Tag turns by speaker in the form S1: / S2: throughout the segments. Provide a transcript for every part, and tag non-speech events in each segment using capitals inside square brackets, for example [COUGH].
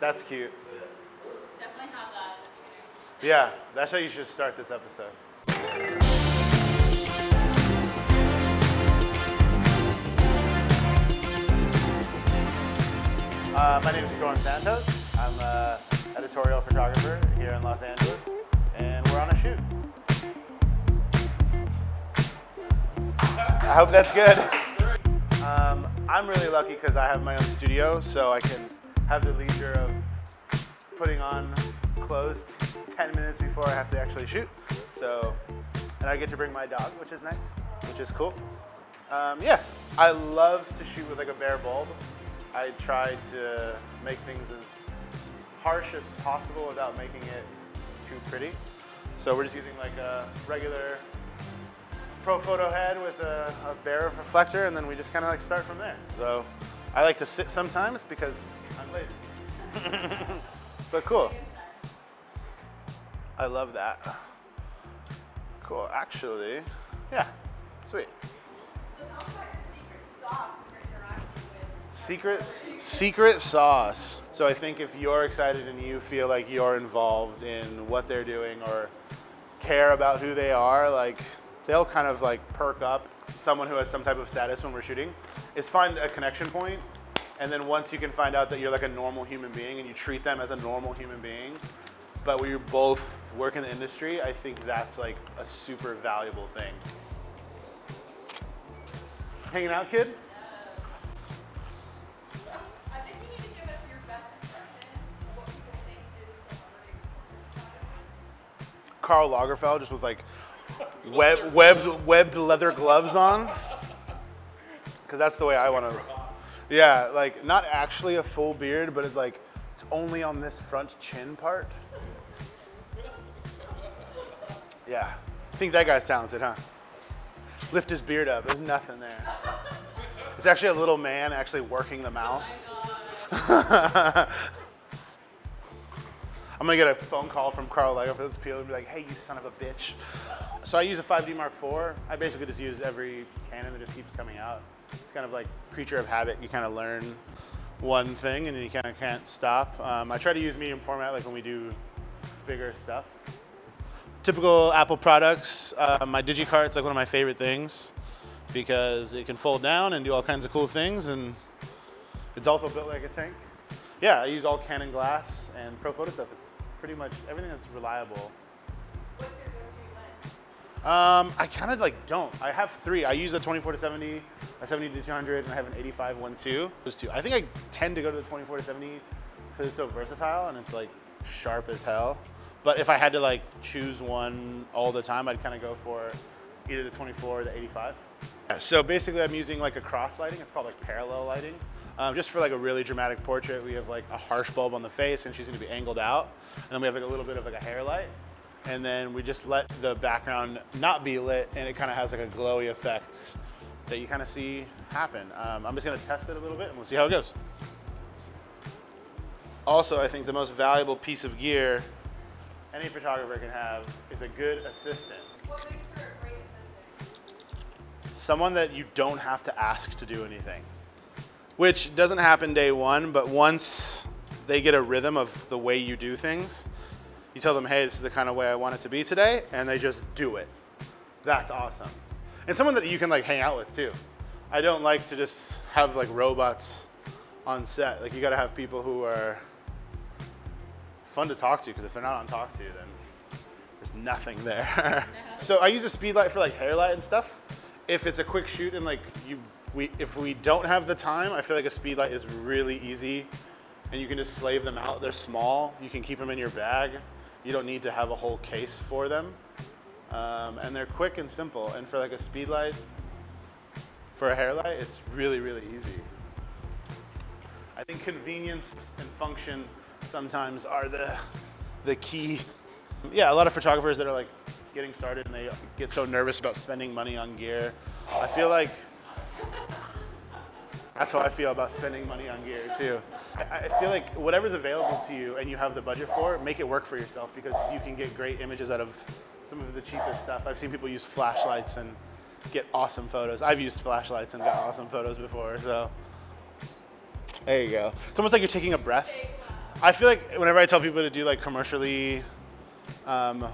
S1: That's cute.
S2: Definitely have that at the beginning.
S1: Yeah, that's how you should start this episode. Uh, my name is Storm Santos. I'm an editorial photographer here in Los Angeles, I hope that's good. Um, I'm really lucky because I have my own studio, so I can have the leisure of putting on clothes 10 minutes before I have to actually shoot. So, and I get to bring my dog, which is nice, which is cool. Um, yeah, I love to shoot with like a bare bulb. I try to make things as harsh as possible without making it too pretty. So we're just using like a regular Profoto head with a, a bare reflector, and then we just kind of like start from there. So I like to sit sometimes because I'm lazy. [LAUGHS] but cool. I love that. Cool. Actually, yeah, sweet.
S2: Secret
S1: secret sauce. So I think if you're excited and you feel like you're involved in what they're doing or care about who they are, like they'll kind of like perk up. Someone who has some type of status when we're shooting is find a connection point, and then once you can find out that you're like a normal human being and you treat them as a normal human being, but we both work in the industry, I think that's like a super valuable thing. Hanging out, kid?
S2: I think you need to give us your best impression of what people think is a celebrity.
S1: Karl Lagerfeld just with like web, webbed, webbed leather gloves on. Because that's the way I want to. Yeah, like not actually a full beard, but it's like it's only on this front chin part. Yeah, I think that guy's talented, huh? Lift his beard up. There's nothing there. It's actually a little man actually working the mouth. [LAUGHS] I'm gonna get a phone call from Karl Lagerfeld's PO and be like, "Hey, you son of a bitch." So I use a 5D Mark IV. I basically just use every Canon that just keeps coming out. It's kind of like creature of habit. You kind of learn one thing and you kind of can't stop. Um, I try to use medium format like when we do bigger stuff. Typical Apple products. Uh, my DigiCart's like one of my favorite things because it can fold down and do all kinds of cool things and it's also built like a tank. Yeah, I use all Canon glass and Profoto stuff. It's pretty much everything that's reliable. Um, I kind of like don't. I have three. I use a 24 to 70, a 70 to 200, and I have an 85 one too. Those two. I think I tend to go to the 24 to 70 because it's so versatile and it's like sharp as hell. But if I had to like choose one all the time, I'd kind of go for either the 24 or the 85. Yeah, so basically, I'm using like a cross lighting. It's called like parallel lighting. Um, just for like a really dramatic portrait, we have like a harsh bulb on the face, and she's going to be angled out, and then we have like a little bit of like a hair light, and then we just let the background not be lit, and it kind of has like a glowy effect that you kind of see happen. Um, I'm just going to test it a little bit, and we'll see how it goes. Also, I think the most valuable piece of gear any photographer can have is a good assistant.
S2: What makes for a great assistant?
S1: someone that you don't have to ask to do anything, which doesn't happen day one, but once they get a rhythm of the way you do things, you tell them, hey, this is the kind of way I want it to be today, and they just do it. That's awesome. And someone that you can like hang out with too. I don't like to just have like robots on set. Like you gotta have people who are fun to talk to, because if they're not on talk to, then there's nothing there. [LAUGHS] so I use a speed light for like hair light and stuff. If it's a quick shoot and like you, we, if we don't have the time, I feel like a speed light is really easy and you can just slave them out. They're small. You can keep them in your bag. You don't need to have a whole case for them. Um, and they're quick and simple. And for like a speed light, for a hair light, it's really, really easy. I think convenience and function sometimes are the, the key. Yeah, a lot of photographers that are like getting started and they get so nervous about spending money on gear. I feel like that's how I feel about spending money on gear too. I, I feel like whatever's available to you and you have the budget for, make it work for yourself because you can get great images out of some of the cheapest stuff. I've seen people use flashlights and get awesome photos. I've used flashlights and got awesome photos before, so there you go. It's almost like you're taking a breath. I feel like whenever I tell people to do like commercially um,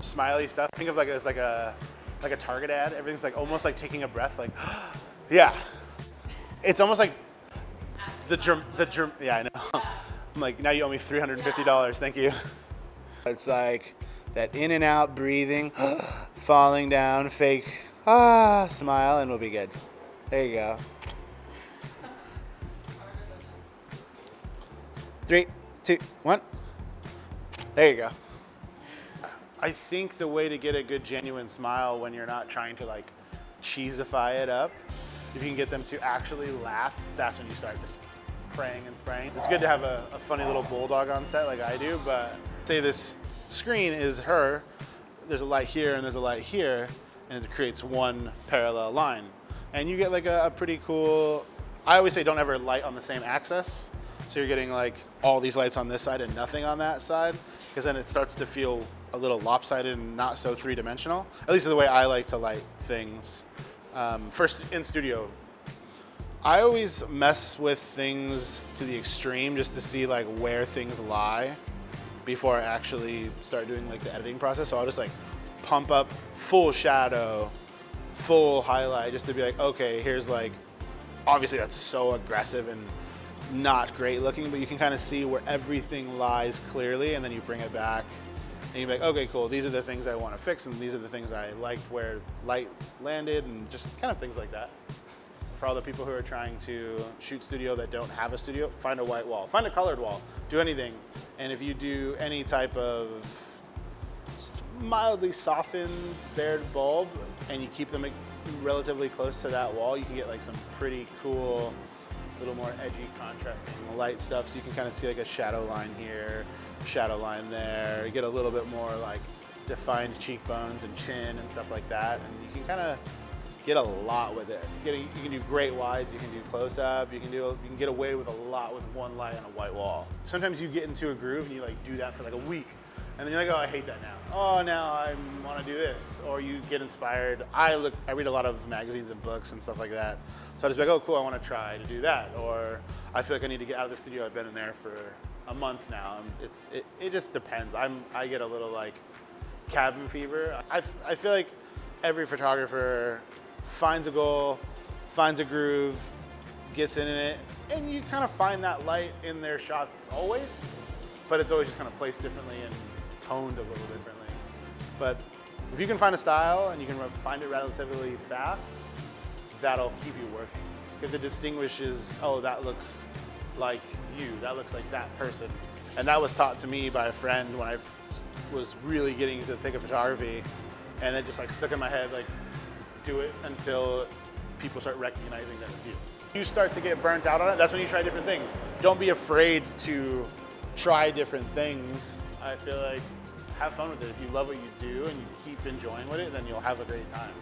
S1: smiley stuff, think of like as like a like a Target ad. Everything's like almost like taking a breath, like [GASPS] yeah. It's almost like the germ the germ yeah I know. [LAUGHS] I'm like now you owe me three hundred and fifty dollars. Thank you. It's like that in and out breathing, [GASPS] falling down, fake ah smile, and we'll be good. There you go. Three, two, one. There you go. I think the way to get a good genuine smile when you're not trying to like cheesify it up, if you can get them to actually laugh, that's when you start just praying and spraying. It's good to have a, a funny little bulldog on set like I do, but say this screen is her, there's a light here and there's a light here, and it creates one parallel line. And you get like a, a pretty cool, I always say don't ever light on the same axis. So you're getting like all these lights on this side and nothing on that side, because then it starts to feel a little lopsided and not so three-dimensional. At least the way I like to light things. Um, first in studio, I always mess with things to the extreme just to see like where things lie before I actually start doing like the editing process. So I'll just like pump up full shadow, full highlight just to be like, okay, here's like, obviously that's so aggressive and not great looking, but you can kind of see where everything lies clearly, and then you bring it back, and you're like, okay, cool. These are the things I want to fix, and these are the things I liked where light landed, and just kind of things like that. For all the people who are trying to shoot studio that don't have a studio, find a white wall, find a colored wall, do anything, and if you do any type of mildly softened bared bulb, and you keep them relatively close to that wall, you can get like some pretty cool little more edgy contrasting the light stuff so you can kind of see like a shadow line here, shadow line there. You get a little bit more like defined cheekbones and chin and stuff like that. And you can kind of get a lot with it. Getting, you can do great wides, you can do close up, you can do you can get away with a lot with one light on a white wall. Sometimes you get into a groove and you like do that for like a week. And then you're like, oh, I hate that now. Oh, now I want to do this. Or you get inspired. I look, I read a lot of magazines and books and stuff like that. So I just be like, oh, cool, I want to try to do that. Or I feel like I need to get out of the studio. I've been in there for a month now. It's, it, it just depends. I'm, I get a little like cabin fever. I, I feel like every photographer finds a goal, finds a groove, gets in it, and you kind of find that light in their shots always, but it's always just kind of placed differently and toned a little differently. But if you can find a style and you can find it relatively fast, that'll keep you working because it distinguishes, oh, that looks like you, that looks like that person. And that was taught to me by a friend when I was really getting into the thick of photography and it just like stuck in my head, like do it until people start recognizing that it's you. You start to get burnt out on it, that's when you try different things. Don't be afraid to try different things. I feel like have fun with it. If you love what you do and you keep enjoying with it, then you'll have a great time.